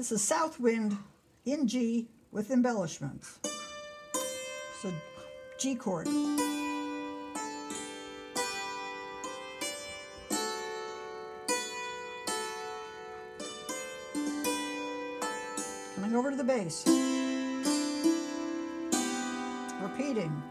This is South Wind in G with embellishments. So G chord. Coming over to the bass. Repeating.